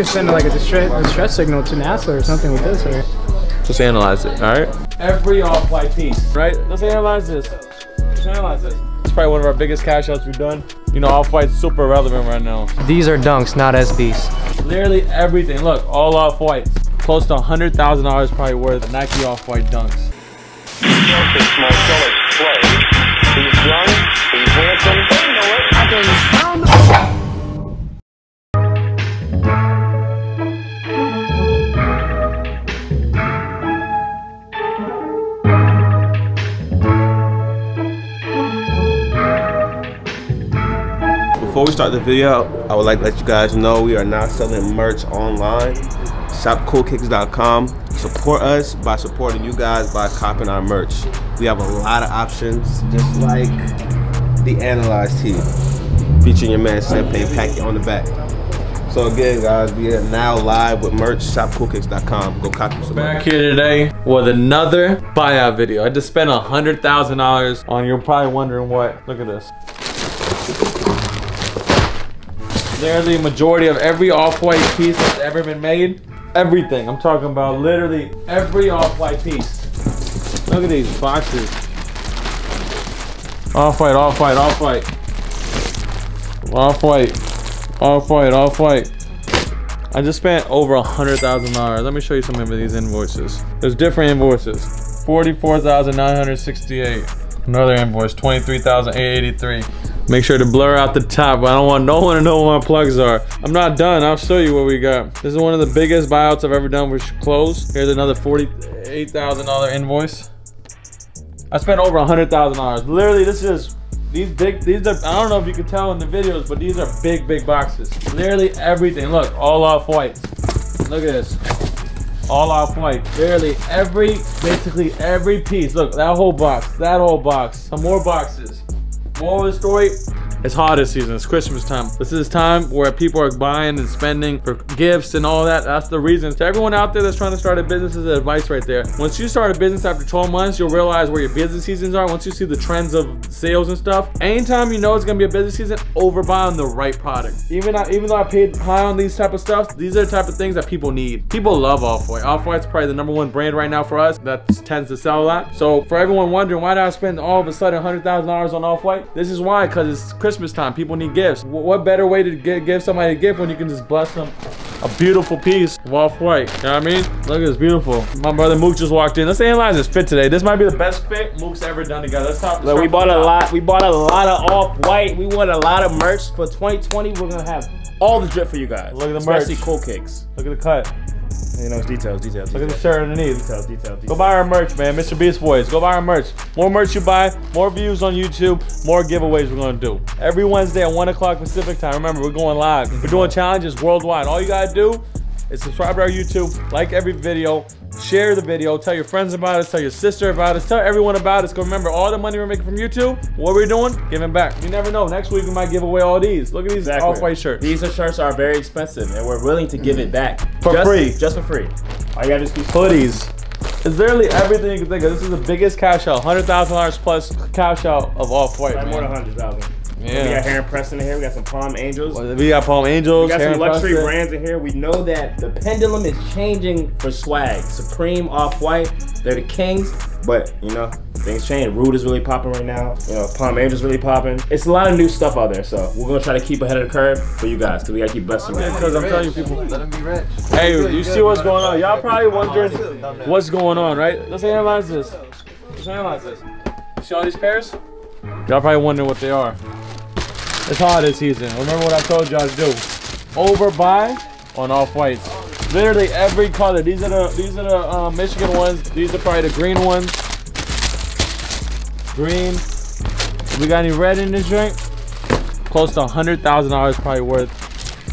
You send like a distress, distress signal to NASA or something with this, or Just analyze it, all right? Every off-white piece, right? Let's analyze this. Let's analyze this. It's probably one of our biggest cash outs we've done. You know, off-white's super relevant right now. these are dunks, not SBs. Literally everything. Look, all off-white. Close to $100,000 probably worth Nike off-white dunks. He's young, he's handsome. Before we start the video, I would like to let you guys know we are now selling merch online. ShopCoolKicks.com. Support us by supporting you guys by copying our merch. We have a lot of options, just like the Analyze tee, featuring your man Champagne Paki on the back. So again, guys, we are now live with merch. ShopCoolKicks.com. Go copy some Back here today with another buyout video. I just spent a $100,000 on, you're probably wondering what. Look at this. Literally majority of every off-white piece that's ever been made. Everything. I'm talking about literally every off-white piece. Look at these boxes. Off-white, off-white, off-white. Off-white. Off-white, off-white. I just spent over a hundred thousand dollars. Let me show you some of these invoices. There's different invoices. Forty-four thousand nine hundred sixty-eight. Another invoice, twenty-three thousand eight eighty-three. Make sure to blur out the top. I don't want no one to know where my plugs are. I'm not done. I'll show you what we got. This is one of the biggest buyouts I've ever done with clothes. Here's another forty-eight thousand dollar invoice. I spent over a hundred thousand dollars. Literally, this is these big. These are. I don't know if you can tell in the videos, but these are big, big boxes. Literally everything. Look, all off white. Look at this. All off white. Literally every, basically every piece. Look, that whole box. That whole box. Some more boxes. More of the story. It's holiday season. It's Christmas time. This is time where people are buying and spending for gifts and all that. That's the reason. To everyone out there that's trying to start a business, is advice right there. Once you start a business after 12 months, you'll realize where your busy seasons are. Once you see the trends of sales and stuff, anytime you know it's gonna be a busy season, overbuy on the right product. Even I, even though I paid high on these type of stuff, these are the type of things that people need. People love Off-White. Off-White's probably the number one brand right now for us that tends to sell a lot. So for everyone wondering why did I spend all of a sudden $100,000 on Off-White, this is why, because it's Christmas time. People need gifts. Wh- What better way to gi- give somebody a gift when you can just bless them a beautiful piece of Off-White. You know what I mean? Look, it's beautiful. My brother Mook just walked in. Let's analyze this fit today. This might be the best fit Mook's ever done together. Let's talk. Look, we bought a lot. We bought a lot of off white. We want a lot of merch for 2020. We're gonna have all the drip for you guys. Look at the especially merch. cool kicks. Look at the cut. You know, it's details, details. Look at the shirt underneath. details, details, Go buy our merch, man. Mr. Beast Boys. Go buy our merch. More merch you buy, more views on YouTube, more giveaways we're gonna do. Every Wednesday at 1 o'clock Pacific time. Remember, we're going live. We're doing challenges worldwide. All you gotta do is subscribe to our YouTube, like every video, share the video, tell your friends about us, tell your sister about us, tell everyone about us. Because remember, all the money we're making from YouTube, what we're doing, giving back. You never know. Next week we might give away all these. Look at these Exactly. off-white shirts. These are shirts are very expensive, and we're willing to give it back For Just- free. Just for free. All you gotta do is keep hoodies. It's literally everything you can think of. This is the biggest cash out, hundred thousand dollars plus cash out of off-white. Probably more than hundred thousand. Yeah. We got Heron Preston in here. We got some Palm Angels. We got Palm Angels. We got Heron some luxury Preston. brands in here. We know that the pendulum is changing for swag. Supreme, Off White, they're the kings. But you know, things change. Rhude is really popping right now. You know, Palm Angel's really popping. It's a lot of new stuff out there. So we're gonna try to keep ahead of the curve for you guys, cause we gotta keep blessing you guys. Because I'm telling you, people. Let him be rich. Hey, you see what's going on? Y'all probably wondering what's going on, right? Let's analyze this. Let's analyze this. You see all these pairs? Y'all probably wondering what they are. It's holiday season. Remember what I told y'all to do. Overbuy on off whites. Literally every color. These are the these are the uh, Michigan ones. These are probably the green ones. Green. We got any red in this drink? Close to hundred thousand dollars probably worth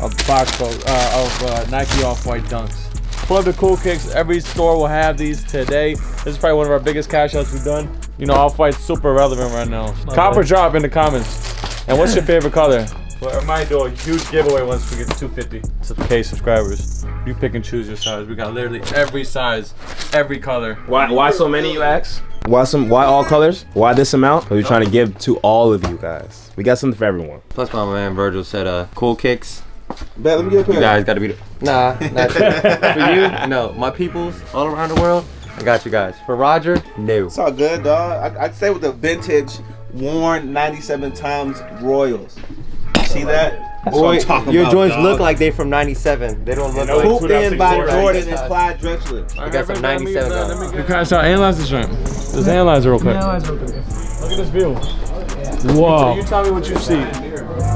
of box of, uh, of uh, Nike off-white dunks. Pull up the cool kicks. Every store will have these today. This is probably one of our biggest cash outs we've done. You know, off-white's super relevant right now. Copper drop in the comments. And what's your favorite color? Well, I might do a huge giveaway once we get to 250 K subscribers. You pick and choose your size. We got literally every size, every color. Why, why so many, you ask? Why some? Why all colors? Why this amount? we're trying to give to all of you guys. We got something for everyone. Plus, my man Virgil said, uh, cool kicks. Bet, let me get a pair. You guys gotta be the. Nah, not for you. No, my peoples all around the world. I got you guys. For Roger, no. It's all good, dog. I, I'd say with the vintage worn 97 times Royals. See that? That's what Boy, I'm talking your about, joints dog. look like they from '97. They don't look like. Pooped in by Jordan and Clyde Drexler. We got some 97 on. You crash out. Analyze this joint. Just analyze it real quick. Look at this view. Whoa. You tell me what you see.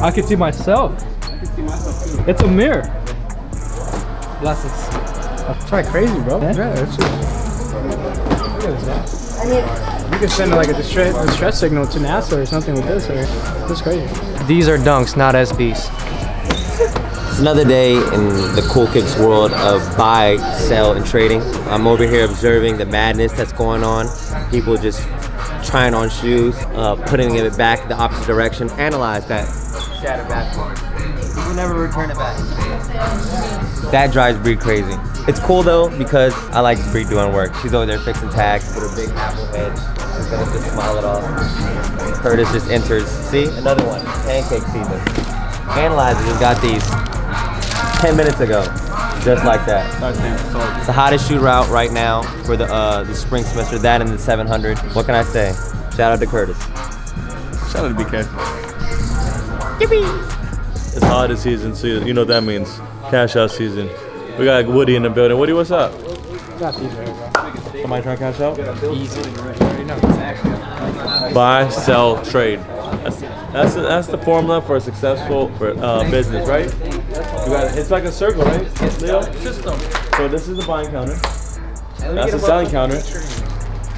I can see myself. I can see myself too. It's a mirror. Blessings. That's quite crazy, bro. Yeah, that's just, look at this, man. You could send like a distress, distress signal to NASA or something with this, or that's crazy. These are dunks, not SBs. It's another day in the Cool Kicks world of buy, sell, and trading. I'm over here observing the madness that's going on. People just trying on shoes, uh, putting it back the opposite direction. Analyze that. Shatter back. We'll never return it back. That drives Bree crazy. It's cool though because I like Bree doing work. She's over there fixing tags with her big apple head. She's gonna just smile it off. Curtis just enters. See, another one. Pancake season. Analyzer just got these 10 minutes ago. Just like that. It's the hottest shoe route right now for the uh, the spring semester. That and the 700. What can I say? Shout out to Curtis. Shout out to BK. Yippee! It's holiday season, so you know what that means. Cash out season. We got Woody in the building. Woody, what's up? Got these right, bro. Somebody trying to cash out? Buy, sell, trade. That's that's the, that's the formula for a successful for, uh, business, right? You got it's like a circle, right? Leo? System. So this is the buying counter. That's the selling counter.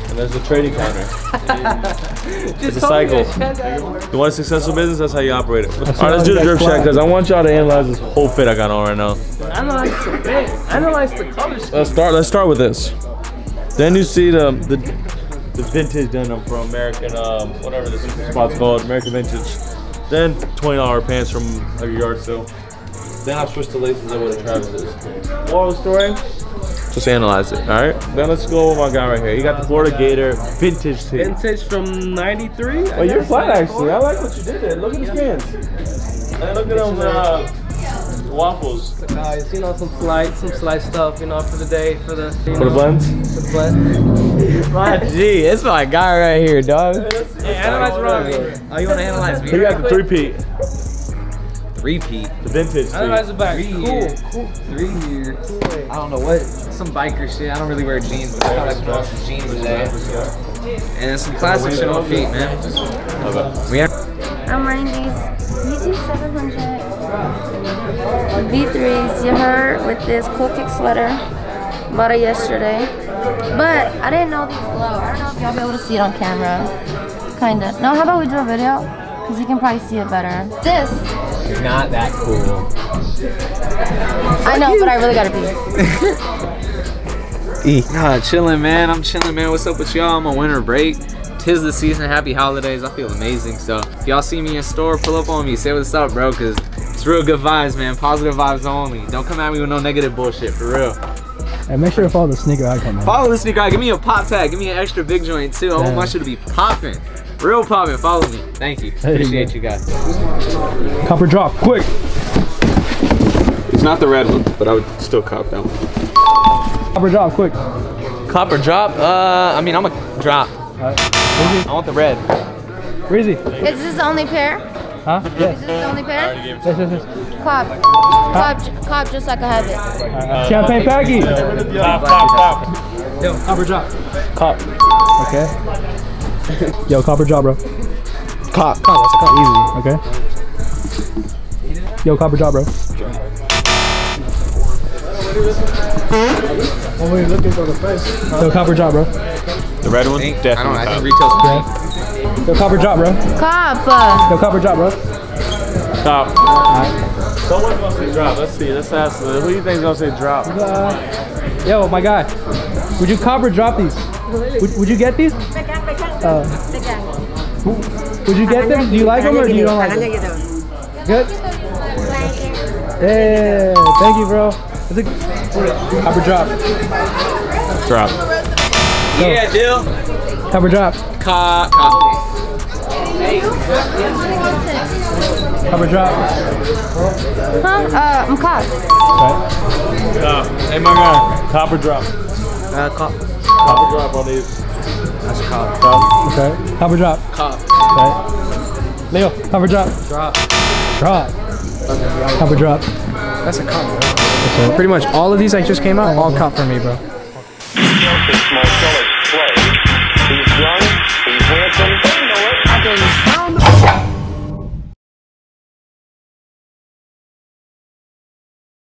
And there's the trading counter. it's a cycle. You want a successful business? That's how you operate it. All right, let's do the drip check because I want y'all to analyze this whole fit I got on right now. Analyze the fit. Analyze the colors. Let's start. Let's start with this. Then you see the the, the vintage denim from American, um, whatever this spot's called, American Vintage. Then twenty dollar pants from a yard sale. Then I switched the laces over to Travis's. Moral of the story? Just analyze it. All right. Then let's go with my guy right here. You got the Florida Gator vintage tee. Vintage from '93. Oh, you're flat actually. I like what you did there. Look at his pants. And look at those uh, waffles. Guys, you know, some slight, some slight stuff, you know, for the day, for the, you For the know, blends. For the blend. my G, it's my guy right here, dog. Hey, analyze Robbie. Oh, you want to analyze me? He got the three peat, Repeat. the vintage tee. Analyze the back. Three here. Three here. I don't know what. Some biker shit. I don't really wear jeans, but I felt like putting on some jeans today. And some classic shit on feet, man. We have. I'm wearing these Yeezy 700 V3s. You heard with this Cool Kick sweater. Bought it yesterday. But I didn't know these glow. I don't know if y'all be able to see it on camera. Kinda. No, how about we do a video? Because you can probably see it better. This, You're Not that cool. I know, but I really gotta be. Nah, chilling, man. I'm chilling, man. What's up with y'all? I'm on winter break. Tis the season. Happy holidays. I feel amazing. So if y'all see me in store, pull up on me. Say what's up, bro. Cause it's real good vibes, man. Positive vibes only. Don't come at me with no negative bullshit, for real. And make sure to follow the sneaker icon, man. Follow the sneaker. guy. Give me a pop tag. Give me an extra big joint too. I want my shit to be popping. Real popping. Follow me. Thank you. you Appreciate go. you guys. Copper drop, quick. It's not the red one, but I would still cop that one. Copper drop, quick. Copper drop. Uh, I mean, I'm a drop. I want the red. Breezy. Is this the only pair? Huh? Yes. Is this the only pair? Yes, yes, yes. Cop. Cop, cop just like I have it. Uh, uh, Champagne Paki. Yo, copper drop. Cop. Okay. Yo, copper drop, bro. Cop. Cop, that's a cop. Easy, okay? Yo, copper drop, bro. Only looking for the price. Yo, copper drop, bro. The red one, I don't know. definitely I cop. think retail's Yo, copper drop, bro. Cop. uh, Yo, copper drop, bro. Top. Someone's gonna say drop. Let's see. Let's ask. uh, Who do you think's gonna say drop? Uh, yo, my guy. Would you copper drop these? Would, would you get these? Uh, would you get them? Do you like them or do you don't like them? Good? Yeah, thank you, bro. It's a copper drop. Drop. Yeah, Jill. Copper drop. Cop. Cop. Cover drop. Huh? Uh, I'm caught. Okay. Cop. Hey, my guy. Copper drop. Uh, cop. Copper drop on these. That's a cop. Okay. Cover drop. Cop. Okay. Leo, cover drop. Drop. Drop. Cover drop. That's a cop, bro. Pretty much all of these that just came out, all cop for me, bro. He's young, he's handsome, they know it. I can